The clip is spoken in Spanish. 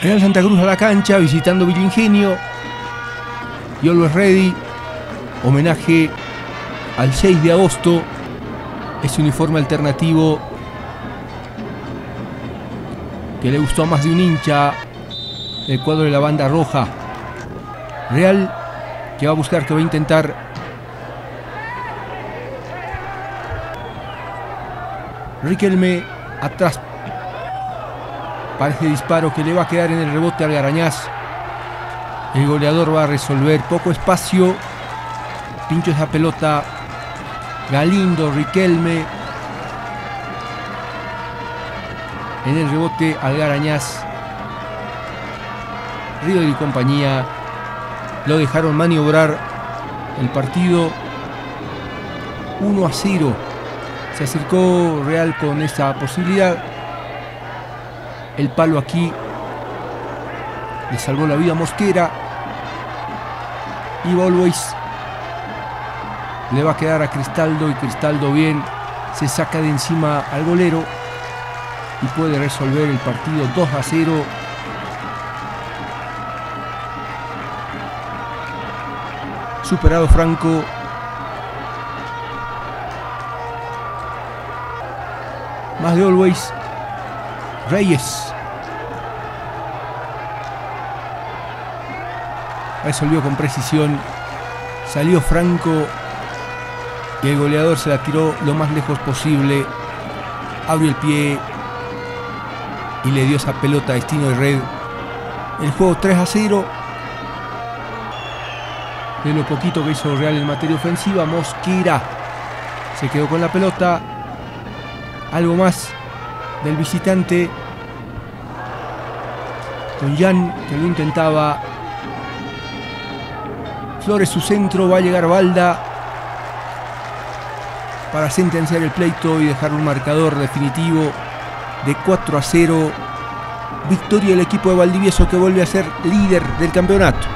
Real Santa Cruz a la cancha, visitando Villa Ingenio. Y Always Ready, homenaje al 6 de agosto. Ese uniforme alternativo que le gustó a más de un hincha del cuadro de la banda roja. Real que va a buscar, que va a intentar Riquelme atrás Parece disparo que le va a quedar en el rebote al Garañaz. El goleador va a resolver. Poco espacio. Pincho esa pelota. Galindo, Riquelme. En el rebote al Garañaz. Río y compañía lo dejaron maniobrar el partido 1 a 0. Se acercó Real con esa posibilidad. El palo aquí le salvó la vida a Mosquera. Y Volvois le va a quedar a Cristaldo y Cristaldo bien se saca de encima al golero y puede resolver el partido 2 a 0. Superado Franco. Más de Always. Reyes. resolvió con precisión, salió Franco y el goleador se la tiró lo más lejos posible, abrió el pie y le dio esa pelota a destino de red. El juego 3 a 0. De lo poquito que hizo Real en materia ofensiva, Mosquera se quedó con la pelota. Algo más del visitante. Con Jan que lo intentaba Flores su centro, va a llegar Balda para sentenciar el pleito y dejar un marcador definitivo de 4 a 0. Victoria del equipo de Valdivieso que vuelve a ser líder del campeonato.